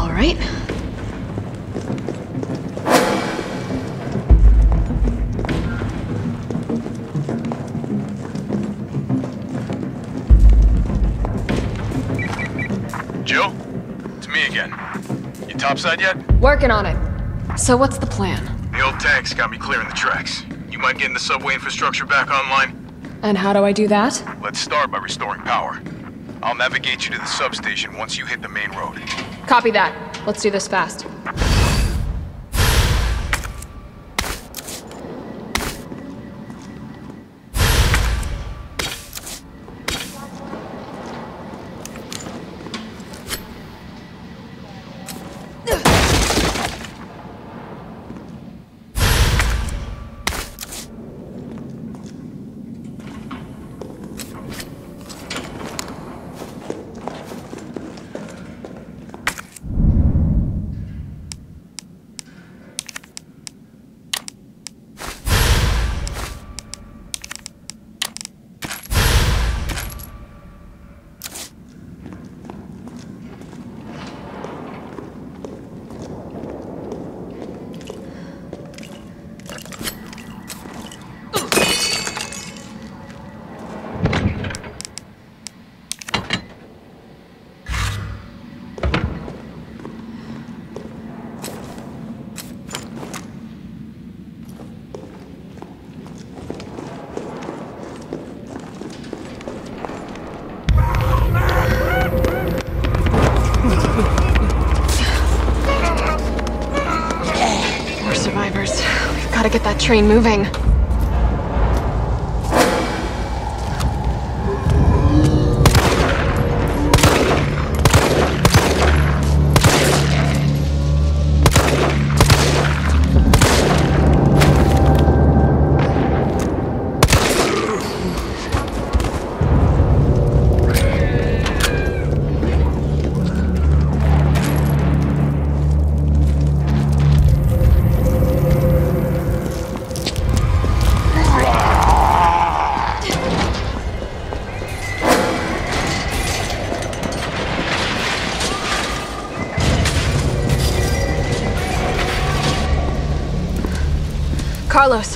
All right. Jill? It's me again. You topside yet? Working on it. So what's the plan? The old tanks got me clearing the tracks. You mind getting the subway infrastructure back online? And how do I do that? Let's start by restoring power. I'll navigate you to the substation once you hit the main road. Copy that. Let's do this fast. More survivors. We've got to get that train moving.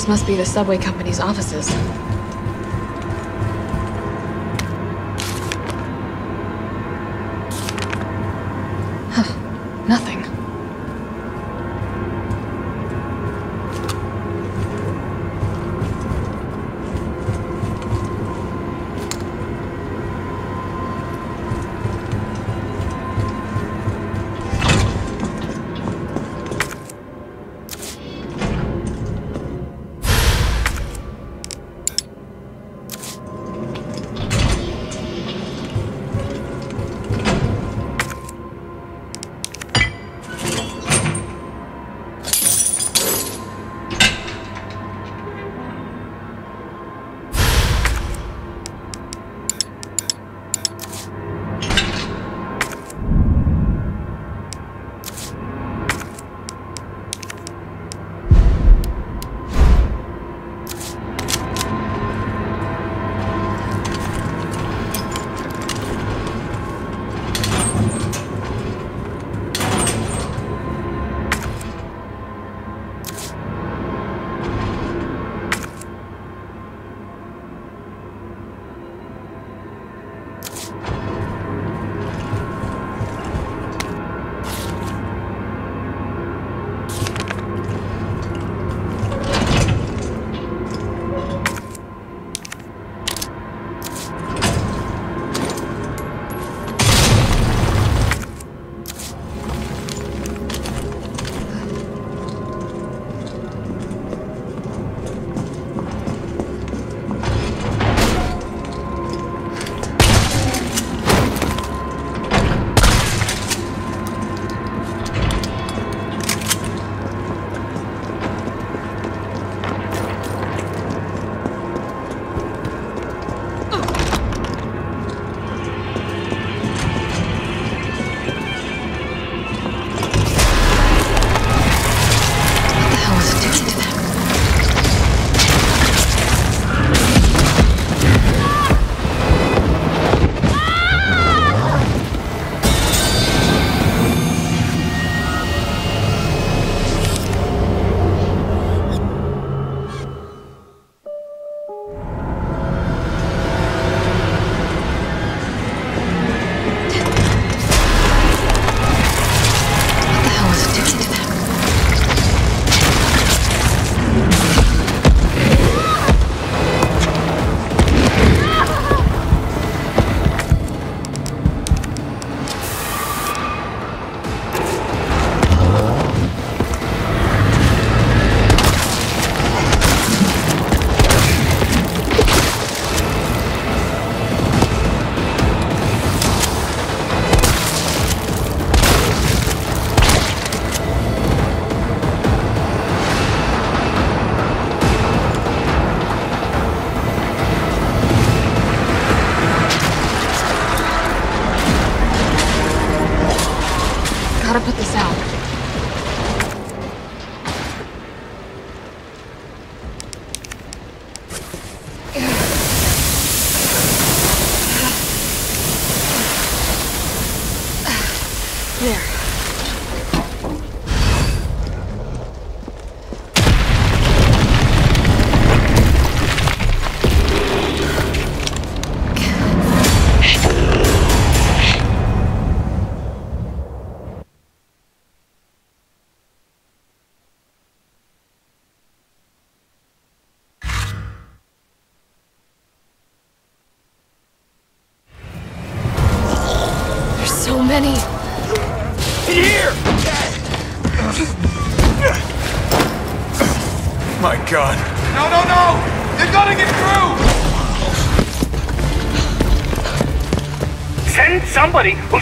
This must be the subway company's offices.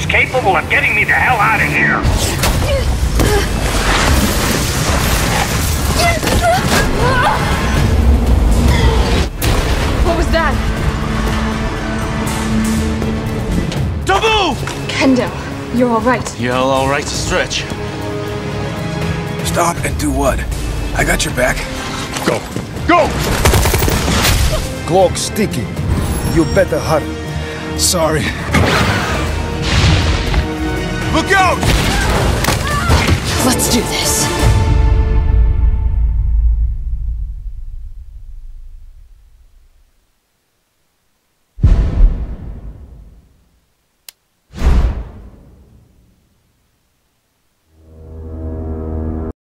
Capable of getting me the hell out of here. What was that? Taboo! Kendo, you're all right. Yeah, all right to stretch. Stop and do what? I got your back. Go! Go! Cloak sticky. You better hurry. Sorry. Look out! Let's do this.